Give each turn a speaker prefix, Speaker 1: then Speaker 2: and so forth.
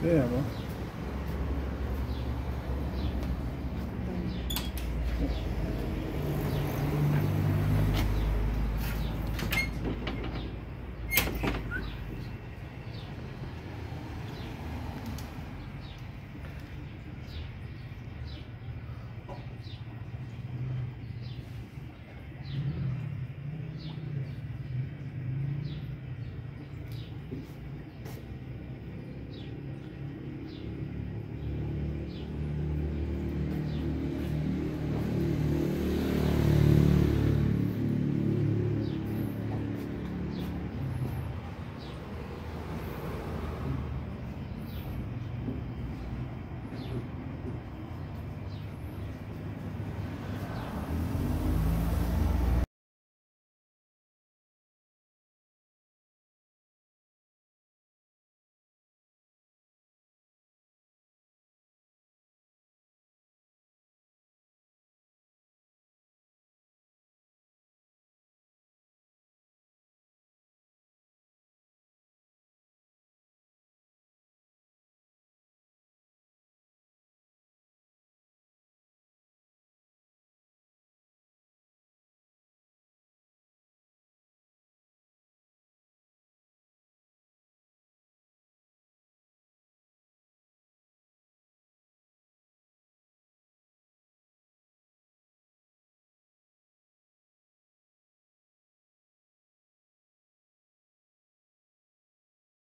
Speaker 1: É, bom.